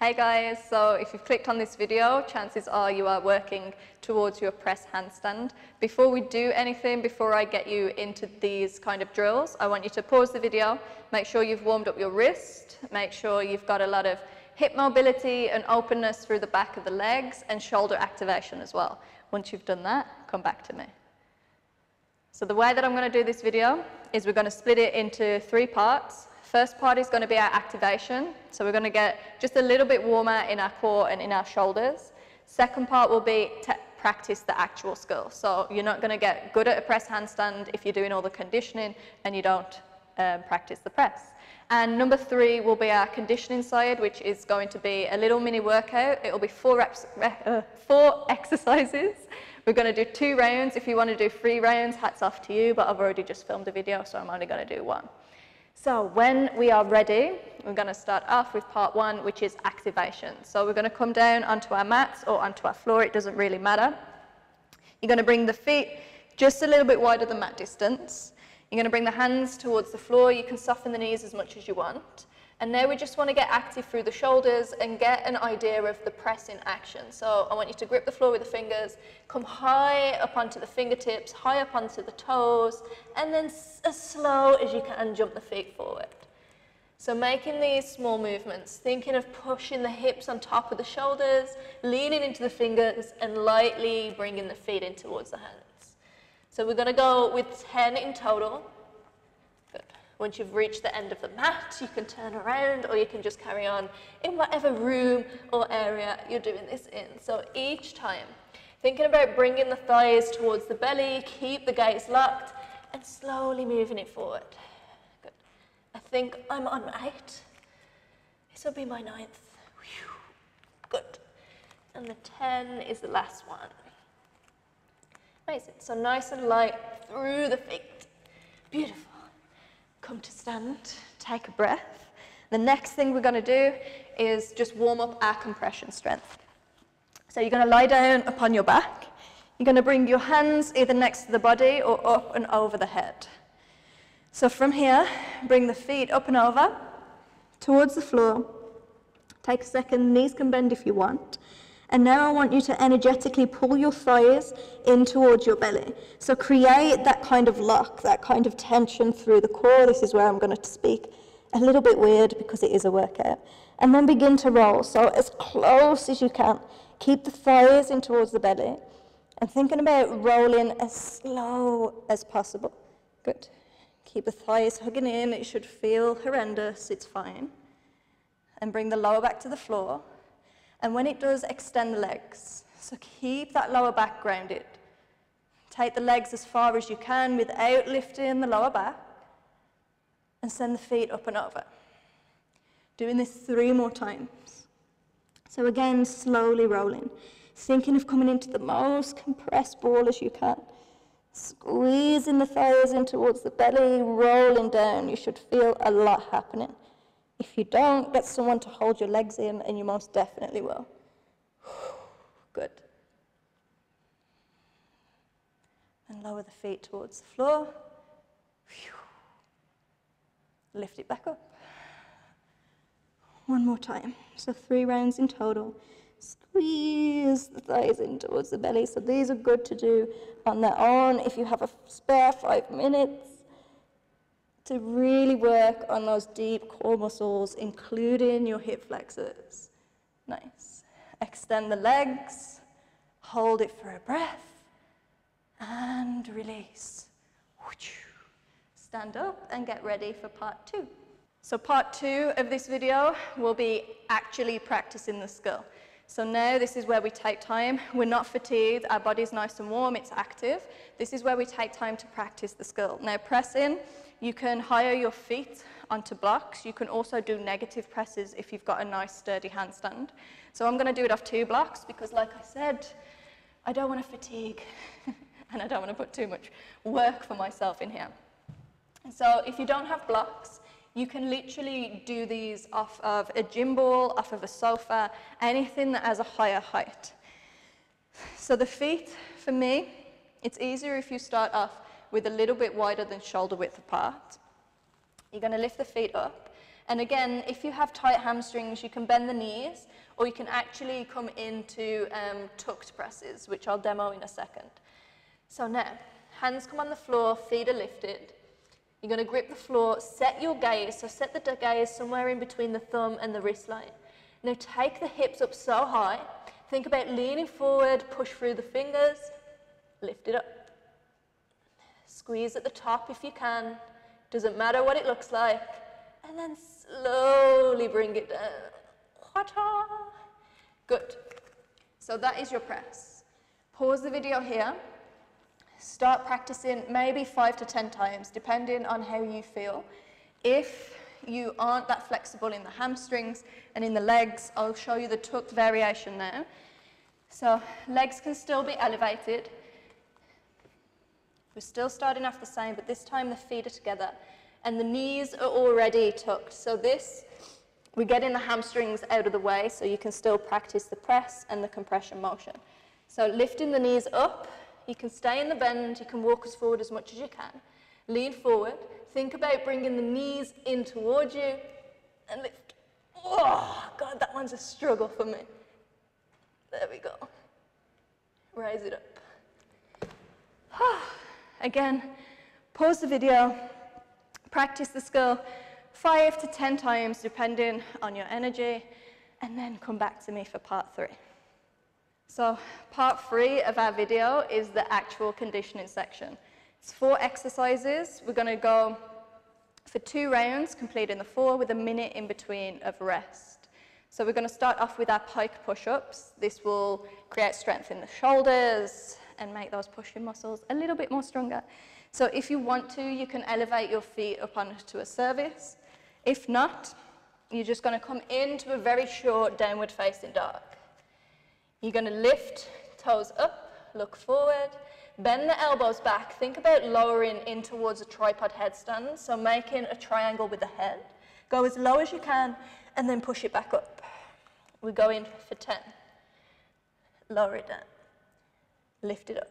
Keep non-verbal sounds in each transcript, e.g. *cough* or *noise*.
Hey guys, so if you've clicked on this video, chances are you are working towards your press handstand. Before we do anything, before I get you into these kind of drills, I want you to pause the video, make sure you've warmed up your wrist, make sure you've got a lot of hip mobility and openness through the back of the legs and shoulder activation as well. Once you've done that, come back to me. So the way that I'm going to do this video is we're going to split it into three parts. First part is going to be our activation. So we're going to get just a little bit warmer in our core and in our shoulders. Second part will be to practice the actual skill. So you're not going to get good at a press handstand if you're doing all the conditioning and you don't um, practice the press. And number three will be our conditioning side, which is going to be a little mini workout. It will be four, reps, uh, four *laughs* exercises. We're going to do two rounds. If you want to do three rounds, hats off to you, but I've already just filmed a video, so I'm only going to do one. So when we are ready, we're going to start off with part one, which is activation. So we're going to come down onto our mats or onto our floor, it doesn't really matter. You're going to bring the feet just a little bit wider than mat distance. You're going to bring the hands towards the floor. You can soften the knees as much as you want. And now we just want to get active through the shoulders and get an idea of the press in action. So I want you to grip the floor with the fingers, come high up onto the fingertips, high up onto the toes, and then as slow as you can jump the feet forward. So making these small movements, thinking of pushing the hips on top of the shoulders, leaning into the fingers, and lightly bringing the feet in towards the hands. So we're going to go with 10 in total. Once you've reached the end of the mat, you can turn around or you can just carry on in whatever room or area you're doing this in. So each time, thinking about bringing the thighs towards the belly, keep the gaze locked, and slowly moving it forward. Good. I think I'm on eight. This will be my ninth. Good. And the 10 is the last one. Amazing. So nice and light through the feet. Beautiful come to stand, take a breath. The next thing we're going to do is just warm up our compression strength. So you're going to lie down upon your back. You're going to bring your hands either next to the body or up and over the head. So from here, bring the feet up and over towards the floor. Take a second, knees can bend if you want. And now I want you to energetically pull your thighs in towards your belly. So create that kind of lock, that kind of tension through the core. This is where I'm going to speak a little bit weird because it is a workout. And then begin to roll. So as close as you can. Keep the thighs in towards the belly. And thinking about rolling as slow as possible. Good. Keep the thighs hugging in. It should feel horrendous. It's fine. And bring the lower back to the floor. And when it does, extend the legs. So keep that lower back grounded. Take the legs as far as you can without lifting the lower back. And send the feet up and over. Doing this three more times. So again, slowly rolling. Thinking of coming into the most compressed ball as you can. Squeezing the thighs in towards the belly, rolling down. You should feel a lot happening. If you don't, get someone to hold your legs in, and you most definitely will. *sighs* Good. And lower the feet towards the floor. Lift it back up. One more time. So three rounds in total. Squeeze the thighs in towards the belly. So these are good to do on their own. If you have a spare five minutes, to really work on those deep core muscles, including your hip flexors. Nice. Extend the legs, hold it for a breath, and release. Stand up and get ready for part two. So part two of this video will be actually practicing the skill. So now this is where we take time. We're not fatigued, our body's nice and warm, it's active. This is where we take time to practice the skill. Now press in, you can higher your feet onto blocks. You can also do negative presses if you've got a nice sturdy handstand. So I'm going to do it off two blocks because like I said, I don't want to fatigue *laughs* and I don't want to put too much work for myself in here. So if you don't have blocks, you can literally do these off of a gym ball, off of a sofa, anything that has a higher height. So the feet, for me, it's easier if you start off with a little bit wider than shoulder width apart. You're going to lift the feet up And again, if you have tight hamstrings, you can bend the knees, or you can actually come into um, tucked presses, which I'll demo in a second. So now, hands come on the floor, feet are lifted. You're going to grip the floor, set your gaze, so set the gaze somewhere in between the thumb and the wrist line. Now take the hips up so high, think about leaning forward, push through the fingers, lift it up. Squeeze at the top if you can, doesn't matter what it looks like, and then slowly bring it down. Good. So that is your press. Pause the video here. Start practicing maybe five to 10 times, depending on how you feel. If you aren't that flexible in the hamstrings and in the legs, I'll show you the tucked variation now. So legs can still be elevated. We're still starting off the same, but this time the feet are together and the knees are already tucked. So this, we're getting the hamstrings out of the way so you can still practice the press and the compression motion. So lifting the knees up, you can stay in the bend, you can walk as forward as much as you can. Lean forward, think about bringing the knees in towards you and lift. Oh, God, that one's a struggle for me. There we go. Raise it up. *sighs* Ah. Again, pause the video, practice the skill five to 10 times depending on your energy, and then come back to me for part three. So part three of our video is the actual conditioning section. It's four exercises. We're going to go for two rounds, completing the four with a minute in between of rest. So we're going to start off with our pike push-ups. This will create strength in the shoulders and make those pushing muscles a little bit more stronger. So if you want to, you can elevate your feet up onto a service. If not, you're just going to come into a very short downward facing dog. You're going to lift toes up, look forward, bend the elbows back. Think about lowering in towards a tripod headstand, so making a triangle with the head. Go as low as you can, and then push it back up. We go in for 10. Lower it down. Lift it up.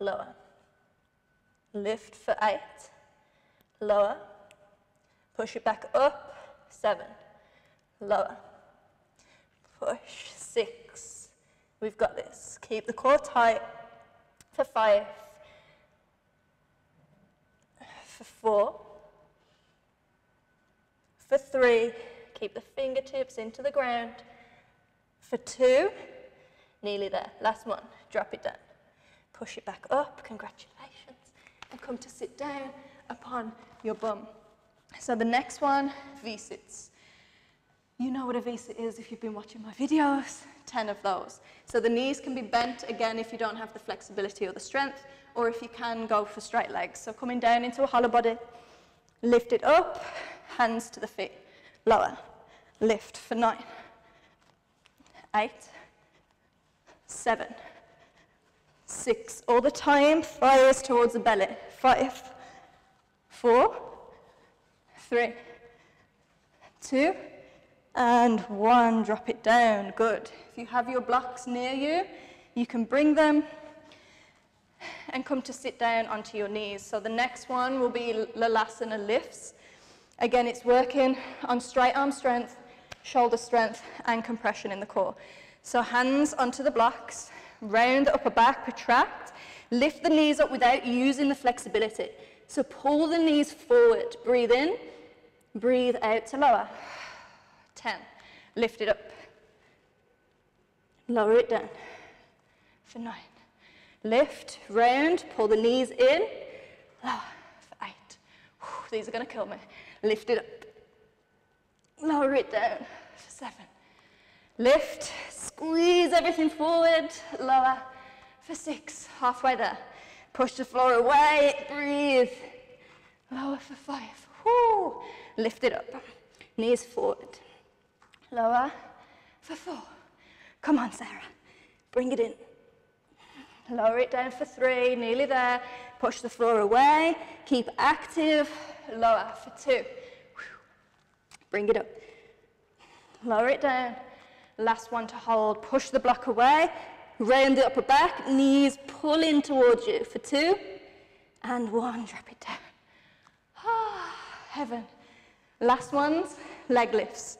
Lower. Lift for 8. Lower. Push it back up. 7. Lower. Push six. We've got this. Keep the core tight for five, for four, for three, keep the fingertips into the ground, for two, nearly there, last one, drop it down, push it back up, congratulations, and come to sit down upon your bum. So the next one, V-sits. You know what a V-sit is if you've been watching my videos, 10 of those. So the knees can be bent, again, if you don't have the flexibility or the strength, or if you can, go for straight legs. So coming down into a hollow body, lift it up, hands to the feet, lower, lift for nine, eight, seven, six, all the time, thighs towards the belly, five, four, three, two, and one, drop it down, good. If you have your blocks near you, you can bring them and come to sit down onto your knees. So the next one will be Lolasana lifts. Again, it's working on straight arm strength, shoulder strength, and compression in the core. So hands onto the blocks, round the upper back, protract, lift the knees up without using the flexibility. So pull the knees forward, breathe in, breathe out to lower. 10. Lift it up. Lower it down for 9. Lift, round, pull the knees in. Lower for 8. Whew, these are going to kill me. Lift it up. Lower it down for 7. Lift, squeeze everything forward. Lower for 6. Halfway there. Push the floor away. Breathe. Lower for 5. Whew. Lift it up. Knees forward. Lower for four. Come on, Sarah. Bring it in. Lower it down for three, nearly there. Push the floor away. Keep active. Lower for two. Bring it up. Lower it down. Last one to hold. Push the block away. Round the upper back. Knees pull in towards you for two. And one. Drop it down. Ah, *sighs* heaven. Last ones, leg lifts.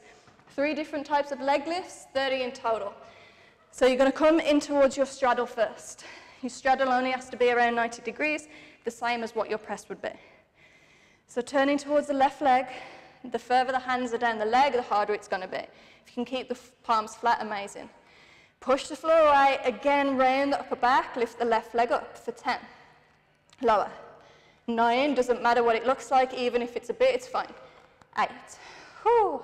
Three different types of leg lifts, 30 in total. So you're going to come in towards your straddle first. Your straddle only has to be around 90 degrees, the same as what your press would be. So turning towards the left leg, the further the hands are down the leg, the harder it's going to be. If you can keep the palms flat, amazing. Push the floor away, again round the upper back, lift the left leg up for 10. Lower. Nine, doesn't matter what it looks like, even if it's a bit, it's fine. Eight. Whew.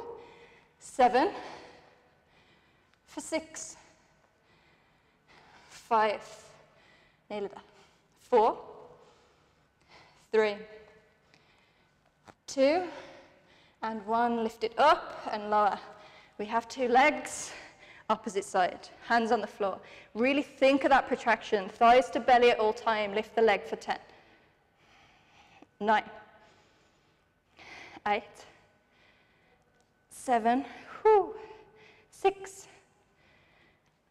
Seven. For six. Five. Nearly there. Four. Three. Two. And one, lift it up and lower. We have two legs, opposite side, hands on the floor. Really think of that protraction, thighs to belly at all time, lift the leg for 10. Nine, eight, seven, whew, six,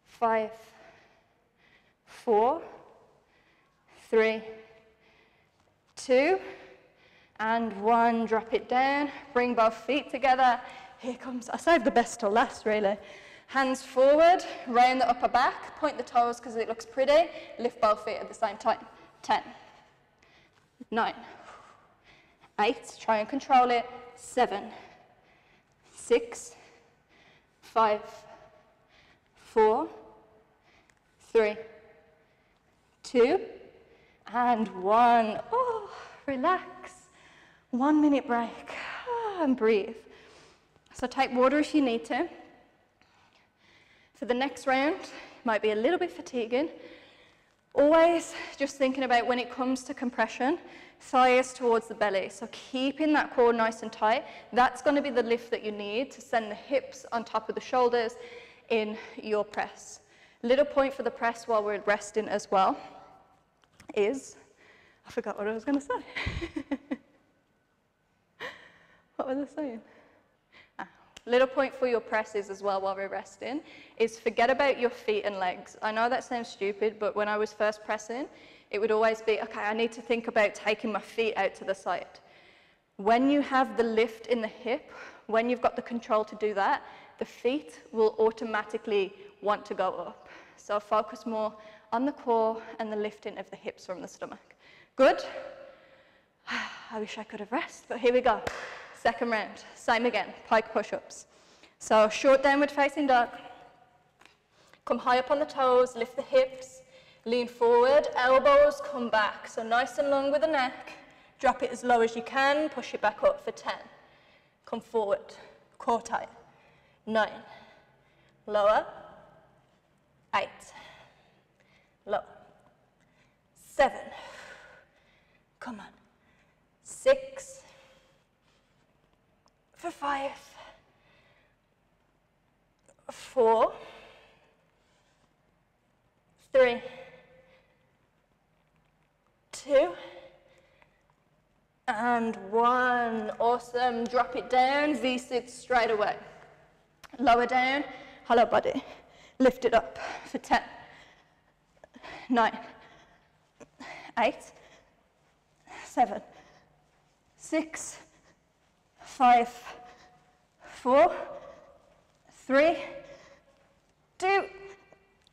five, four, three, two, and one. Drop it down, bring both feet together, here comes, I saved the best till last, really. Hands forward, round the upper back, point the toes because it looks pretty, lift both feet at the same time. 10, 9, 8, try and control it, 7, 6, 5, 4, 3, 2, and 1. Oh, relax. One minute break. Oh, and breathe. So take water if you need to. For the next round, might be a little bit fatiguing. Always just thinking about when it comes to compression, thighs towards the belly. So keeping that core nice and tight, that's going to be the lift that you need to send the hips on top of the shoulders in your press. Little point for the press while we're resting as well is, I forgot what I was going to say. *laughs* what was I saying? Ah, little point for your presses as well while we're resting is forget about your feet and legs. I know that sounds stupid, but when I was first pressing, it would always be, okay, I need to think about taking my feet out to the side. When you have the lift in the hip, when you've got the control to do that, the feet will automatically want to go up. So focus more on the core and the lifting of the hips from the stomach. Good? *sighs* I wish I could have rest, but here we go. Second round, same again, pike push-ups. So short downward facing dog. Come high up on the toes, lift the hips, lean forward, elbows come back. So nice and long with the neck. Drop it as low as you can, push it back up for 10. Come forward, core tight. Nine, lower, eight, lower, seven, come on, six, for five, four, three, two, and one. Awesome. Drop it down, V-sit straight away. Lower down, hollow body. Lift it up for 10, 9, 8, 7, 6, five, four, three, two,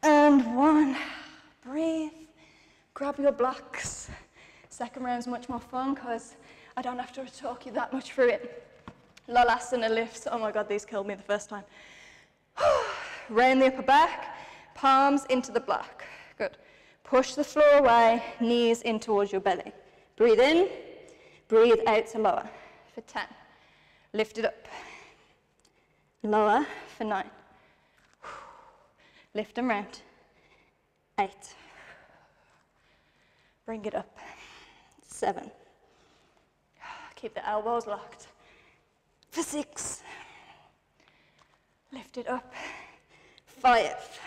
and one. Breathe. Grab your blocks. Second round's much more fun because I don't have to talk you that much through it. Lolasana lifts. Oh my God, these killed me the first time. *sighs* Round the upper back, palms into the block. Good. Push the floor away, knees in towards your belly. Breathe in, breathe out to lower for 10. Lift it up. Lower for nine. Lift them round. Eight. Bring it up. Seven. Keep the elbows locked. For six. Lift it up. Five.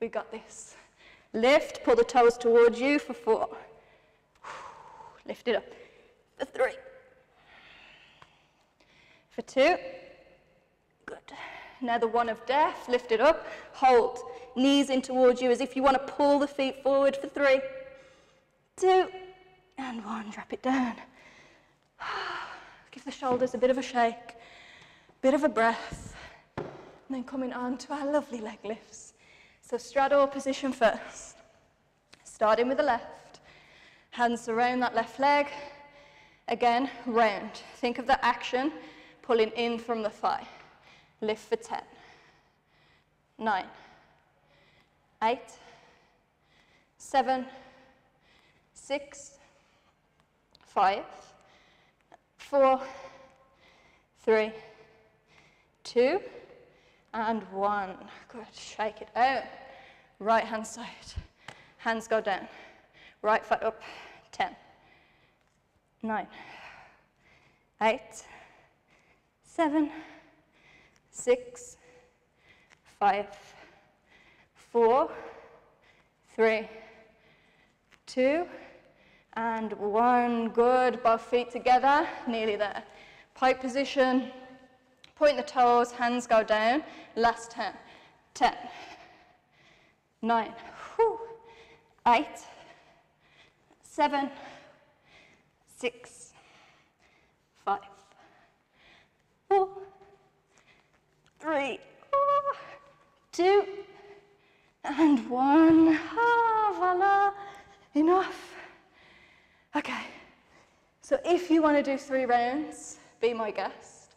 We got this. Lift, pull the toes towards you for four. Lift it up. For three for two. Good. Now the one of death, lift it up, hold, knees in towards you as if you want to pull the feet forward for three, two, and one, drop it down. *sighs* Give the shoulders a bit of a shake, bit of a breath, and then coming on to our lovely leg lifts. So straddle position first. Starting with the left, hands around that left leg. Again, round. Think of the action, pulling in from the thigh. Lift for 10, 9, 8, 7, 6, 5, 4, 3, 2, and 1. Good, shake it. Out. Right hand side. Hands go down. Right foot up. 10, 9, 8, 7, 6, 5, 4, 3, 2, and 1. Good. Both feet together. Nearly there. Pike position. Point the toes. Hands go down. Last 10. 10, 9, whew, 8, 7, 6, 5, 4, 3, 2, and 1. Ah, voila. Enough. Okay. So if you want to do three rounds, be my guest.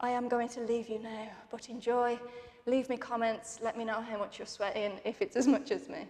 I am going to leave you now, but enjoy. Leave me comments. Let me know how much you're sweating, if it's as much as me.